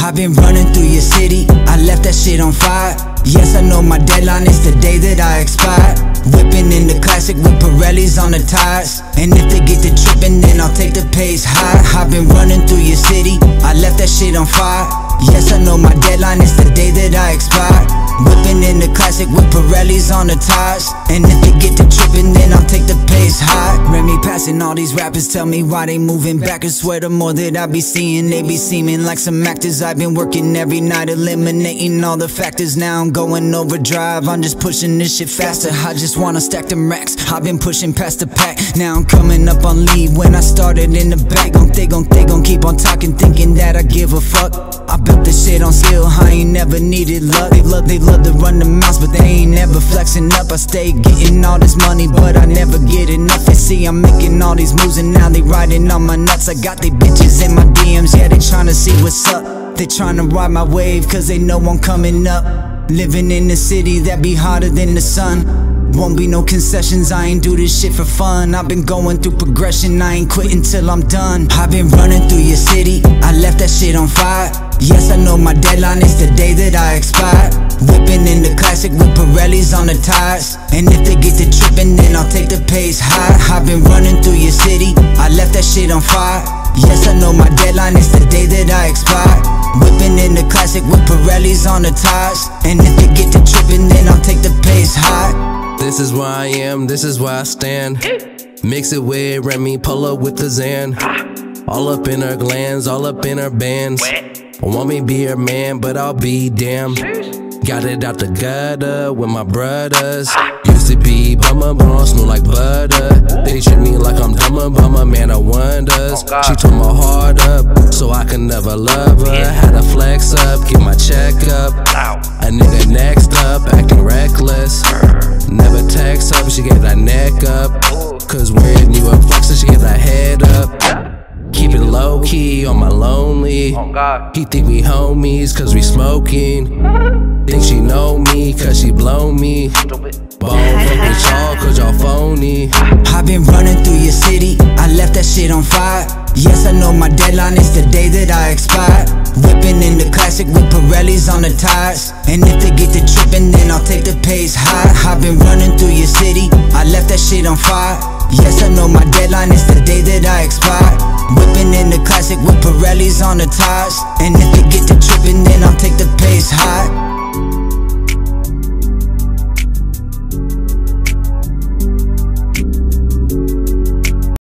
I've been running through your city, I left that shit on fire. Yes, I know my deadline is the day that I expire. Whipping in the classic with Pirellis on the tires. And if they get to tripping, then I'll take the pace high. I've been running through your city, I left that shit on fire. Yes, I know my deadline is the day that I expire. Whipping in the classic with Pirellis on the tires. And if they get to tripping, then I'll take the pace passing all these rappers, tell me why they moving back. I swear the more that I be seeing, they be seeming like some actors. I've been working every night, eliminating all the factors. Now I'm going overdrive, I'm just pushing this shit faster. I just wanna stack them racks. I've been pushing past the pack. Now I'm coming up on lead when I started in the back. They gon' they gon' keep on talking, thinking that I give a fuck. I built this shit on skill, I ain't never needed luck. They love, they love to run the mouths, but they ain't never flexing up. I stay getting all this money, but I never get enough. You see, I'm making all these moves, and now they riding on my nuts. I got they bitches in my DMs, yeah, they tryna see what's up. They tryna ride my wave, cause they know I'm coming up. Living in a city that be hotter than the sun. Won't be no concessions, I ain't do this shit for fun. I've been going through progression, I ain't quitting till I'm done. I've been running through your city, I left that shit on fire. Yes, I know my deadline is the day that I expire. Whipping in the classic with Pirellis on the tires. And if they get to tripping, then I'll take the pace high. I've been running through your city, I left that shit on fire. Yes, I know my deadline is the day that I expire. Whipping in the classic with Pirellis on the tires. And if they get to tripping, then I'll take the pace high. This is where I am, this is where I stand. Mix it with Remy, pull up with the Zan. All up in her glands, all up in her bands. Want me be her man, but I'll be damn. Got it out the gutter with my brothers. Used to be bummer, but I smell like butter. They treat me like I'm dumber, bummer, man, I wonders. Oh, she tore my heart up, so I can never love her. Had to flex up, get my check up. Neck up. Cause when you up flexing, she get that head up. Keep it low key on my lonely. He think we homies cause we smoking. Think she know me cause she blow me. Bone fuck y'all cause y'all phony. I've been running through your city, I left that shit on fire. Yes, I know my deadline is the day that I expire. Whipping in the classic with Pirellis on the tires. And if they get to tripping, then I'll take the pace high. I've been running through your city, I left that on fire. Yes, I know my deadline is the day that I expire. Whipping in the classic with Pirellis on the tires. And if they get to tripping, then I'll take the pace high.